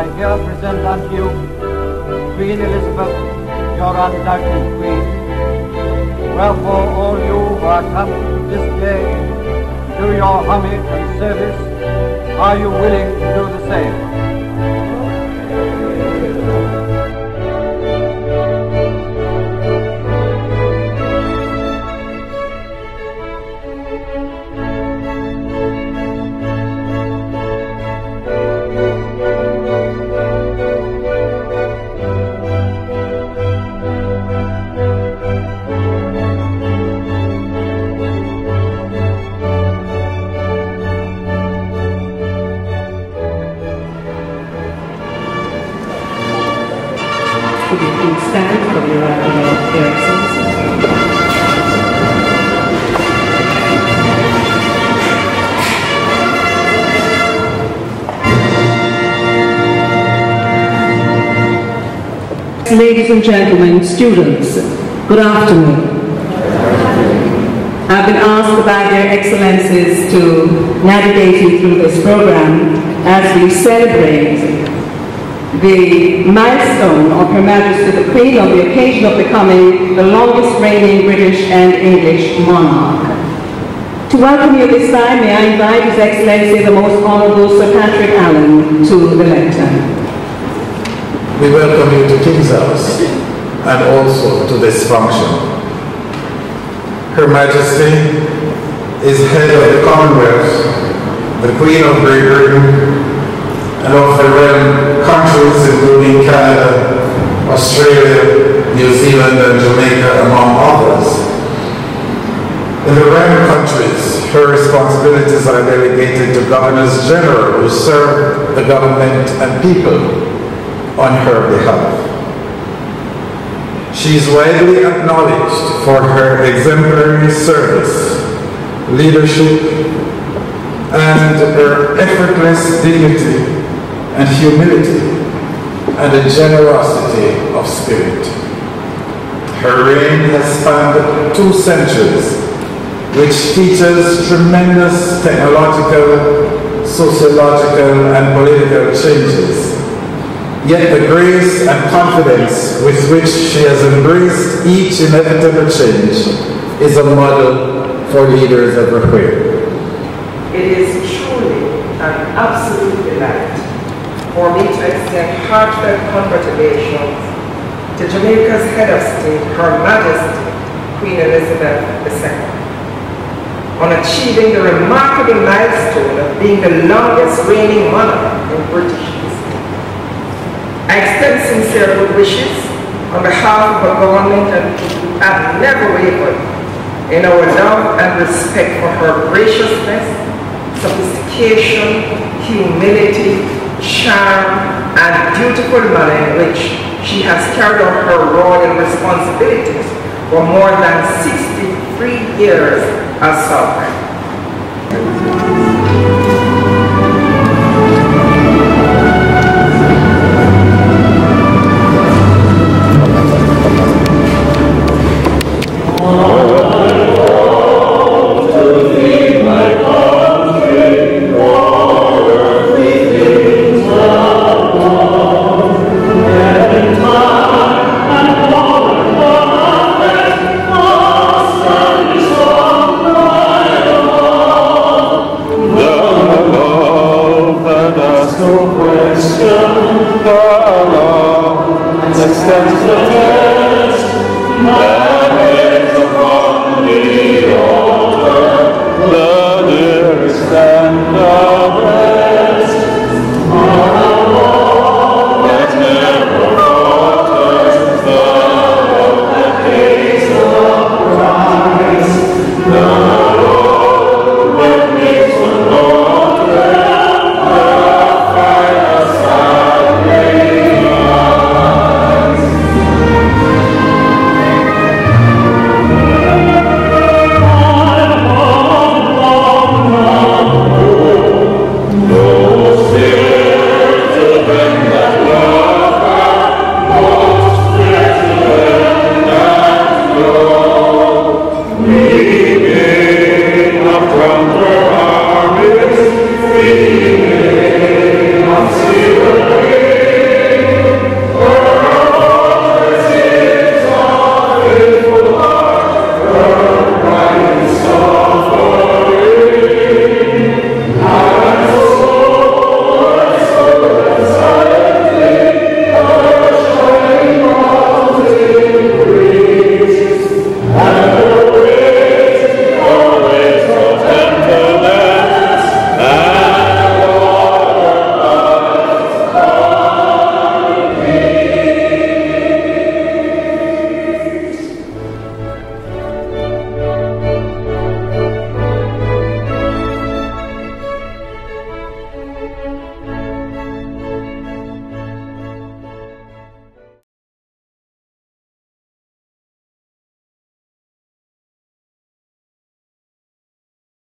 I here present unto you Queen Elizabeth, your undoubted queen. Wherefore all you who are come this day to do your homage and service, are you willing to do the same? Could you please stand uh, your appearances? Ladies and gentlemen, students, good afternoon. I've been asked by their excellencies to navigate you through this program as we celebrate the milestone of Her Majesty the Queen on the occasion of becoming the longest reigning British and English monarch. To welcome you this time, may I invite His Excellency the Most Honourable Sir Patrick Allen to the lectern. We welcome you to King's House and also to this function. Her Majesty is head of the Commonwealth, the Queen of Great Britain, and of the realm countries including Canada, Australia, New Zealand and Jamaica among others. In the realm countries, her responsibilities are delegated to governors general who serve the government and people on her behalf. She is widely acknowledged for her exemplary service, leadership, and her effortless dignity and humility and a generosity of spirit. Her reign has spanned two centuries, which features tremendous technological, sociological, and political changes. Yet the grace and confidence with which she has embraced each inevitable change is a model for leaders everywhere. It is truly an absolute delight for me to extend heartfelt congratulations to Jamaica's head of state, Her Majesty Queen Elizabeth II, on achieving the remarkable milestone of being the longest reigning monarch in British history. I extend sincere good wishes on behalf of the government and people have never wavered in our love and respect for her graciousness, sophistication, humility, charm, and beautiful manner in which she has carried out her royal responsibilities for more than 63 years as sovereign. stand up.